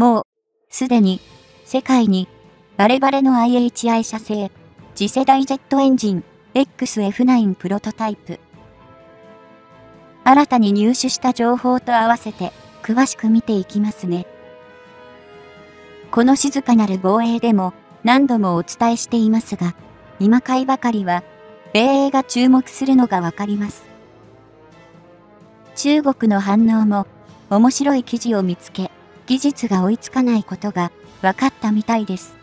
もう、すでに、世界に、バレバレの IHI 社製、次世代ジェットエンジン、XF9 プロトタイプ。新たに入手した情報と合わせて、詳しく見ていきますね。この静かなる防衛でも、何度もお伝えしていますが、今回ばかりは、米英が注目するのがわかります。中国の反応も、面白い記事を見つけ、技術が追いつかないことが分かったみたいです。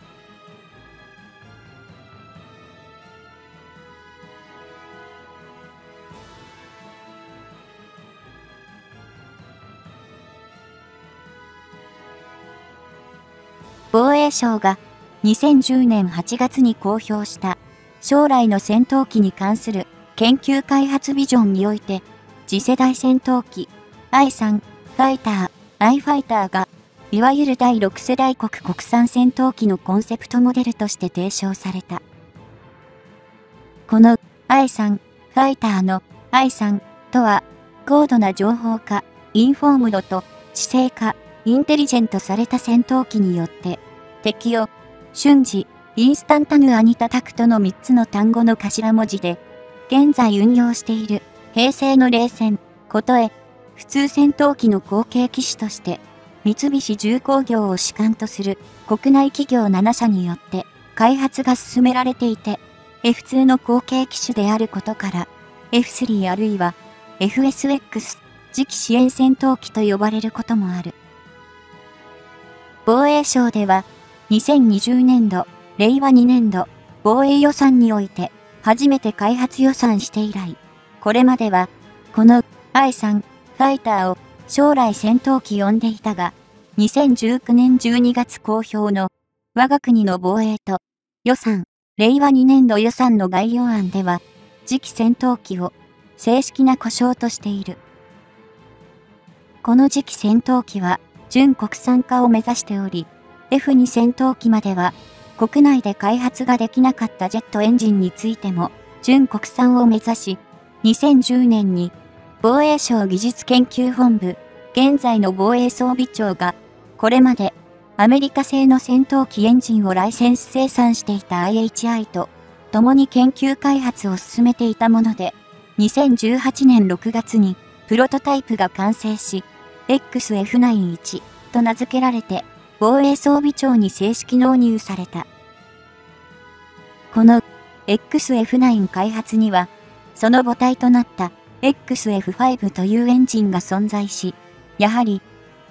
防衛省が2010年8月に公表した将来の戦闘機に関する研究開発ビジョンにおいて次世代戦闘機 I3 ファイター I ファイターがいわゆる第6世代国国産戦闘機のコンセプトモデルとして提唱された。この I3 ファイターの I3 とは高度な情報化、インフォームドと知性化、インテリジェントされた戦闘機によって敵を瞬時、インスタンタヌアニタタクトの3つの単語の頭文字で現在運用している平成の冷戦、ことへ普通戦闘機の後継機種として三菱重工業を主幹とする国内企業7社によって開発が進められていて、F2 の後継機種であることから、F3 あるいは FSX 次期支援戦闘機と呼ばれることもある。防衛省では、2020年度、令和2年度、防衛予算において、初めて開発予算して以来、これまでは、この I3 ファイターを将来戦闘機呼んでいたが、2019年12月公表の我が国の防衛と予算、令和2年度予算の概要案では、次期戦闘機を正式な故障としている。この次期戦闘機は準国産化を目指しており、F2 戦闘機までは国内で開発ができなかったジェットエンジンについても準国産を目指し、2010年に防衛省技術研究本部、現在の防衛装備庁が、これまでアメリカ製の戦闘機エンジンをライセンス生産していた IHI と共に研究開発を進めていたもので、2018年6月にプロトタイプが完成し、XF91 と名付けられて防衛装備庁に正式納入された。この XF9 開発には、その母体となった XF5 というエンジンが存在し、やはり、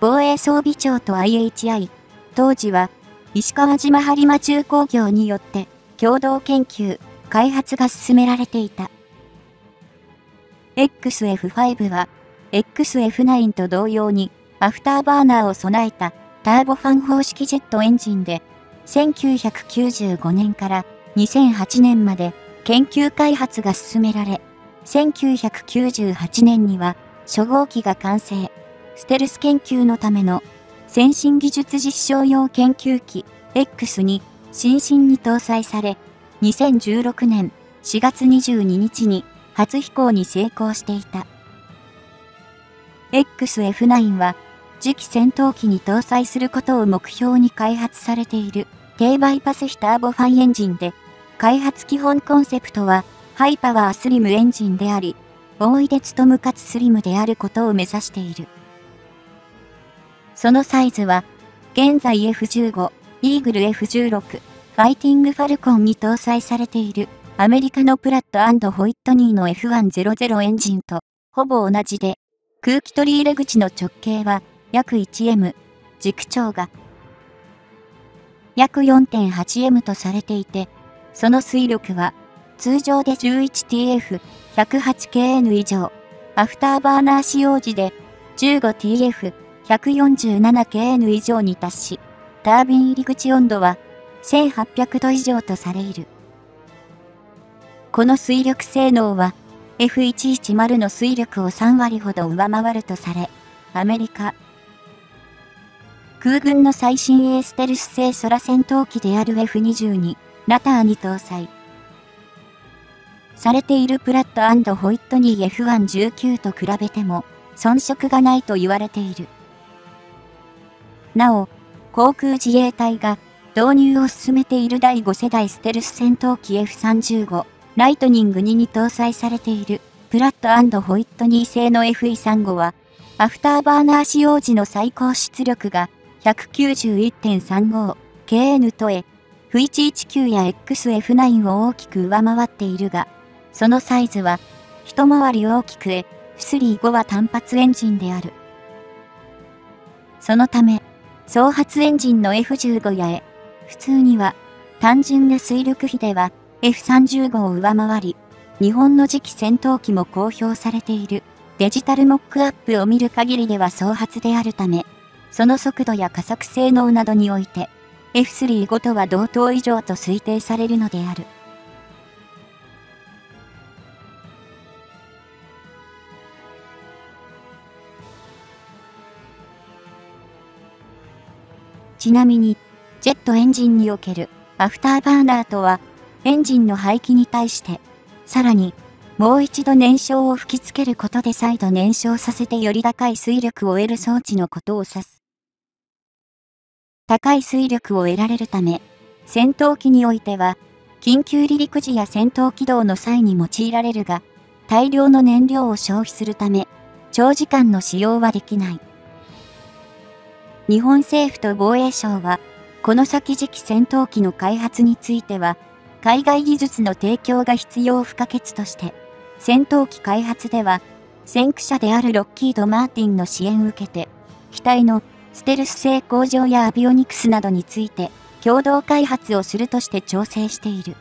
防衛装備庁と IHI、当時は、石川島播磨重工業によって共同研究、開発が進められていた。XF5 は、XF9 と同様に、アフターバーナーを備えたターボファン方式ジェットエンジンで、1995年から2008年まで研究開発が進められ、1998年には初号機が完成。ステルス研究のための先進技術実証用研究機 X に新進に搭載され、2016年4月22日に初飛行に成功していた。XF9 は次期戦闘機に搭載することを目標に開発されている低バイパス比ターボファンエンジンで、開発基本コンセプトはハイパワースリムエンジンであり、大井で務むかつスリムであることを目指している。そのサイズは、現在 F15、イーグル F16、ファイティングファルコンに搭載されているアメリカのプラットホイットニーの F100 エンジンとほぼ同じで、空気取り入れ口の直径は約 1M、軸長が約 4.8M とされていて、その水力は通常で 11TF、108KN 以上、アフターバーナー使用時で 15TF、147KN 以上に達し、タービン入り口温度は1800度以上とされる。この推力性能は F110 の水力を3割ほど上回るとされ、アメリカ、空軍の最新鋭ステルス制空戦闘機である F22、ラプターに搭載。されているプラットホイットニー F119 と比べても遜色がないと言われている。なお、航空自衛隊が導入を進めている第5世代ステルス戦闘機 F35 ライトニング2に搭載されているプラットホイットニー製の F135 はアフターバーナー使用時の最高出力が 191.35kN とえ F119 や XF9 を大きく上回っているが、そのサイズは一回り大きく F35 は単発エンジンである。そのため、総発エンジンの F15 やえ、普通には単純な水力比では F35 を上回り、日本の次期戦闘機も公表されているデジタルモックアップを見る限りでは総発であるため、その速度や加速性能などにおいて、F35 とは同等以上と推定されるのである。ちなみに、ジェットエンジンにおけるアフターバーナーとは、エンジンの排気に対して、さらにもう一度燃料を吹きつけることで再度燃焼させてより高い推力を得る装置のことを指す。高い水力を得られるため、戦闘機においては、緊急離陸時や戦闘起動の際に用いられるが、大量の燃料を消費するため、長時間の使用はできない。日本政府と防衛省は、この先時期戦闘機の開発については、海外技術の提供が必要不可欠として、戦闘機開発では、先駆者であるロッキード・マーティンの支援を受けて、機体のステルス性向上やアビオニクスなどについて、共同開発をするとして調整している。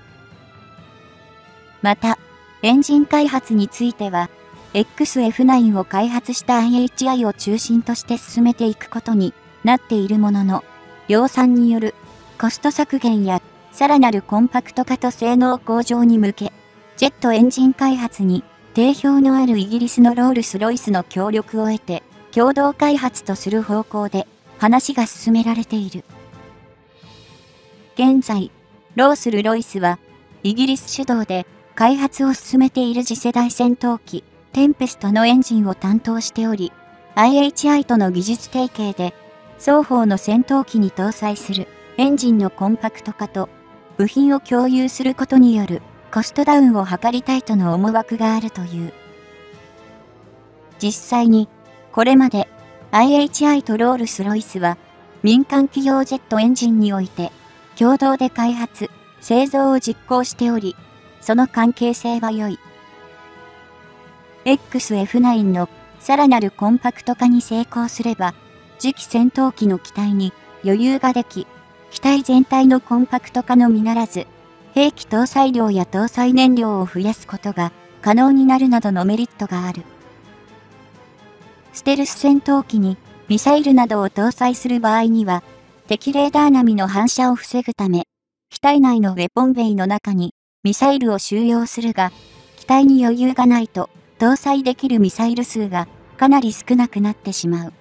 また、エンジン開発については、XF9 を開発した IHI を中心として進めていくことになっているものの、量産によるコスト削減やさらなるコンパクト化と性能向上に向け、ジェットエンジン開発に定評のあるイギリスのロールス・ロイスの協力を得て、共同開発とする方向で話が進められている。現在、ロースル・ロイスは、イギリス主導で開発を進めている次世代戦闘機、テンペストのエンジンを担当しており、IHI との技術提携で、双方の戦闘機に搭載するエンジンのコンパクト化と部品を共有することによるコストダウンを図りたいとの思惑があるという。実際に、これまで IHI とロールスロイスは民間企業ジェットエンジンにおいて共同で開発、製造を実行しており、その関係性は良い。XF9 のさらなるコンパクト化に成功すれば、次期戦闘機の機体に余裕ができ、機体全体のコンパクト化のみならず、兵器搭載量や搭載燃料を増やすことが可能になるなどのメリットがある。ステルス戦闘機にミサイルなどを搭載する場合には、敵レーダー並みの反射を防ぐため、機体内のウェポンベイの中にミサイルを収容するが、機体に余裕がないと搭載できるミサイル数がかなり少なくなってしまう。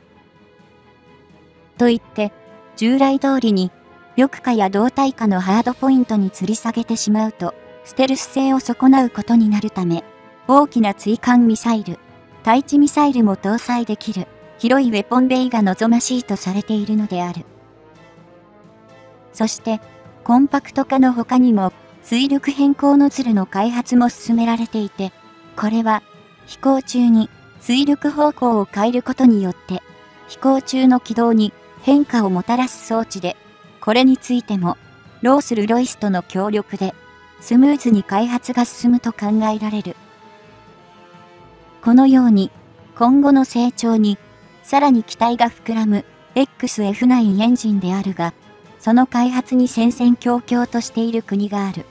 と言って、従来通りに翼化や胴体化のハードポイントに吊り下げてしまうと、ステルス性を損なうことになるため、大きな追艦ミサイル、対地ミサイルも搭載できる、広いウェポンベイが望ましいとされているのである。そして、コンパクト化の他にも、水力変更ノズルの開発も進められていて、これは、飛行中に水力方向を変えることによって、飛行中の軌道に変化をもたらす装置で、これについても、ロースル・ロイスとの協力で、スムーズに開発が進むと考えられる。このように、今後の成長に、さらに期待が膨らむ XF9 エンジンであるが、その開発に戦々恐々としている国がある。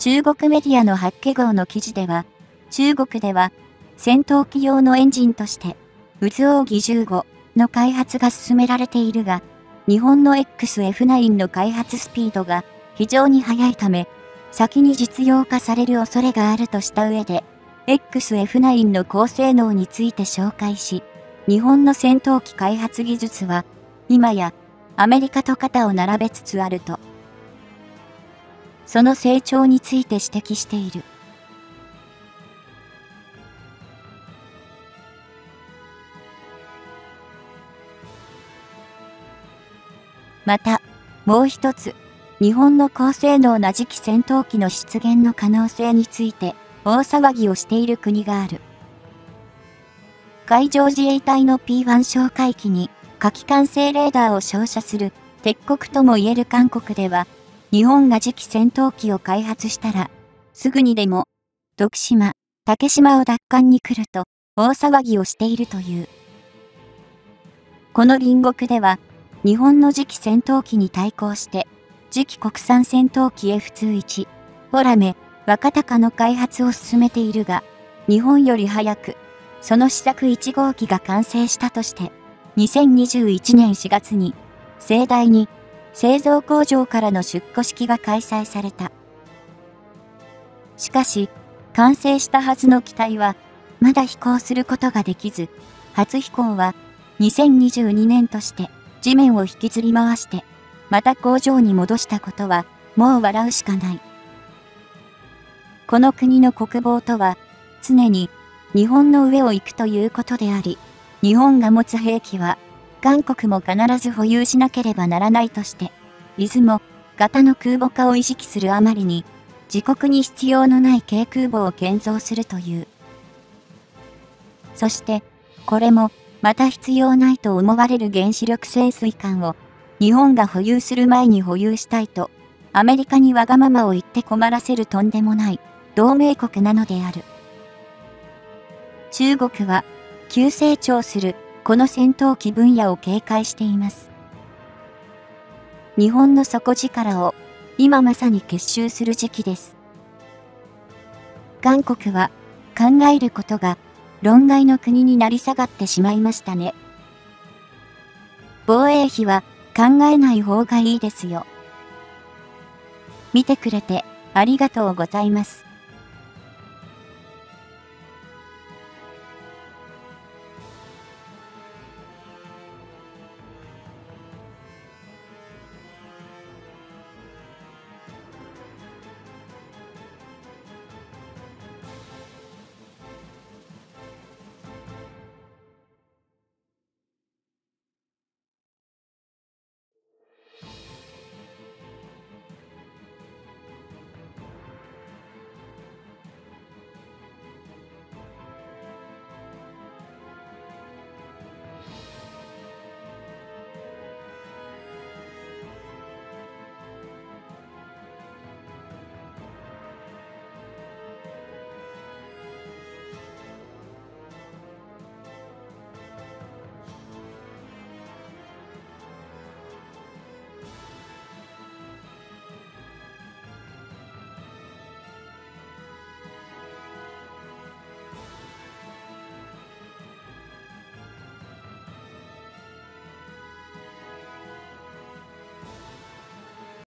中国メディアの八景号の記事では、中国では戦闘機用のエンジンとして、渦扇15の開発が進められているが、日本の XF9 の開発スピードが非常に速いため、先に実用化される恐れがあるとした上で、XF9 の高性能について紹介し、日本の戦闘機開発技術は、今やアメリカと肩を並べつつあると、その成長について指摘している。また、もう一つ、日本の高性能な次期戦闘機の出現の可能性について大騒ぎをしている国がある。海上自衛隊の P1 哨戒機に火器管制レーダーを照射する鉄国とも言える韓国では、日本が次期戦闘機を開発したら、すぐにでも、徳島、竹島を奪還に来ると大騒ぎをしているという。この隣国では、日本の次期戦闘機に対抗して、次期国産戦闘機 F21、フォラメ、若鷹の開発を進めているが、日本より早く、その試作1号機が完成したとして、2021年4月に、盛大に製造工場からの出庫式が開催された。しかし、完成したはずの機体は、まだ飛行することができず、初飛行は2022年として地面を引きずり回して、また工場に戻したことは、もう笑うしかない。この国の国防とは、常に日本の上を行くということであり、日本が持つ兵器は、韓国も必ず保有しなければならないとして、出雲、型の空母化を意識するあまりに、自国に必要のない軽空母を建造するという。そして、これも、また必要ないと思われる原子力潜水艦を、日本が保有する前に保有したいと、アメリカにわがままを言って困らせるとんでもない、同盟国なのである。中国は急成長するこの戦闘機分野を警戒しています。日本の底力を今まさに結集する時期です。韓国は考えることが論外の国になり下がってしまいましたね。防衛費は考えない方がいいですよ。見てくれてありがとうございます。